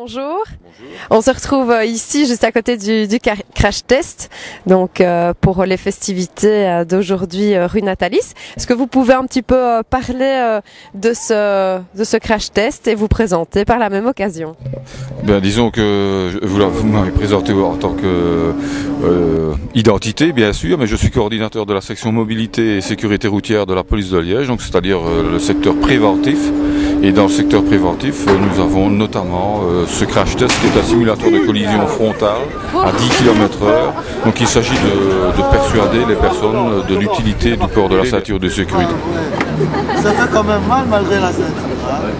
bonjour. On se retrouve euh, ici juste à côté du, crash test, donc euh, pour les festivités euh, d'aujourd'hui rue Natalis. Est-ce que vous pouvez un petit peu euh, parler euh, de ce de ce crash test et vous présenter par la même occasion? Ben, disons que je- vous, m'avez présenté en tant que identité, bien sûr, mais je suis coordinateur de la section mobilité et sécurité routière de la police de Liège, donc c'est-à-dire le secteur préventif. Et dans le secteur préventif, nous avons notamment euh, ce crash test qui est un simulateur de collision frontale à 10 km heure. Donc il s'agit de, de persuader les personnes de l'utilité du port de la ceinture de sécurité. Ça fait quand même mal malgré la ceinture. hein.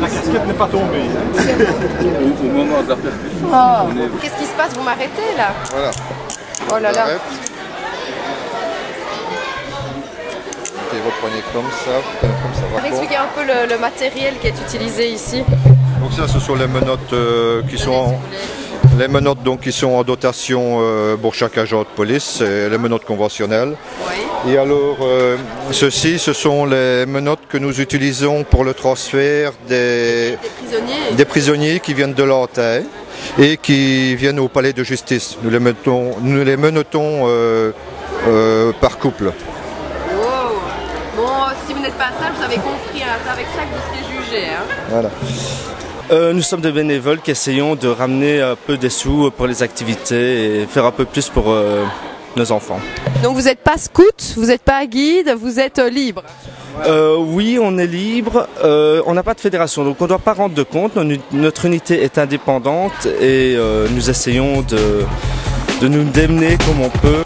La casquette n'est pas tombée. Au, moment de la percussion, Qu'est-ce qui se passe? Vous m'arrêtez là? Voilà. Oh là là. Et reprenez comme ça, comme ça va. Vous expliquer un peu le, le matériel qui est utilisé ici. Donc ça, ce sont les menottes euh, qui sont en, les menottes donc qui sont en dotation euh, pour chaque agent de police, les menottes conventionnelles. Oui. Et alors, euh, ceci, ce sont les menottes que nous utilisons pour le transfert des, Des prisonniers. des prisonniers qui viennent de l'Antay et qui viennent au palais de justice. Nous les mettons, nous les menotons euh, par couple. Wow. Bon, si vous n'êtes pas ça, vous avez compris, hein, c'est avec ça que vous serez jugé. Hein. Voilà. Euh, nous sommes des bénévoles qui essayons de ramener un peu des sous pour les activités et faire un peu plus pour euh, nos enfants. Donc vous n'êtes pas scout, vous n'êtes pas guide, vous êtes euh, libre. Euh, oui, on est libre, on n'a pas de fédération, donc on ne doit pas rendre de compte. Notre, unité est indépendante et nous essayons de, de nous démener comme on peut.